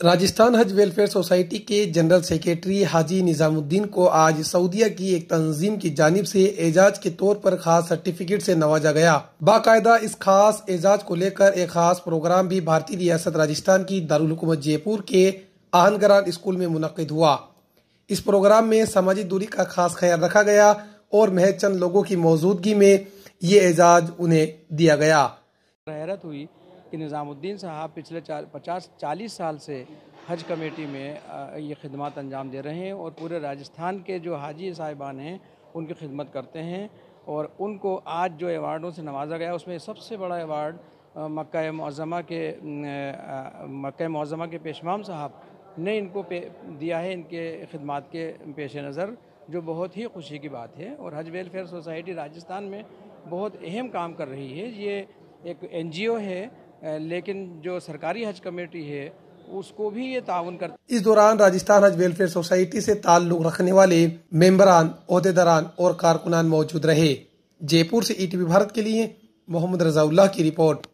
Rajasthan Haj welfare society के general secretary Haji Nizamuddin को आज सऊदिया की एक तंजीम की जानब से एजाज के तौर पर खास सर्टिफिकेट से नवाजा गया। बाकायदा इस खास एजाज को लेकर एक खास प्रोग्राम भी भारतीय रियासत राजस्थान की दारकूमत जयपुर के आहनगरान स्कूल में मुनद हुआ। इस प्रोग्राम में सामाजिक दूरी का खास ख्याल रखा गया और महज चंद लोगों की मौजूदगी में ये एजाज उन्हें दिया गया। हैरत हुई कि निज़ामुद्दीन साहब पिछले चार, पचास, चालीस साल से हज कमेटी में ये खदमात अंजाम दे रहे हैं और पूरे राजस्थान के जो हाजी साहिबान हैं, उनकी खिदमत करते हैं और उनको आज जो अवार्डों से नवाजा गया, उसमें सबसे बड़ा अवार्ड मक्का मौज़मा के मक्का मौज़मा के पेशमाम साहब ने इनको पे, दिया है इनके खदमात के पेश नज़र, जो बहुत ही खुशी की बात है और हज वेलफेयर सोसाइटी राजस्थान में बहुत अहम काम कर रही है। ये एक एनजीओ है लेकिन जो सरकारी हज कमेटी है, उसको भी ये ताउन कर इस दौरान राजस्थान हज वेलफेयर सोसाइटी से ताल्लुक रखने वाले मेम्बरान, अहदेदारान और कारकुनान मौजूद रहे। जयपुर से ईटीवी भारत के लिए मोहम्मद रजाउल्लाह की रिपोर्ट।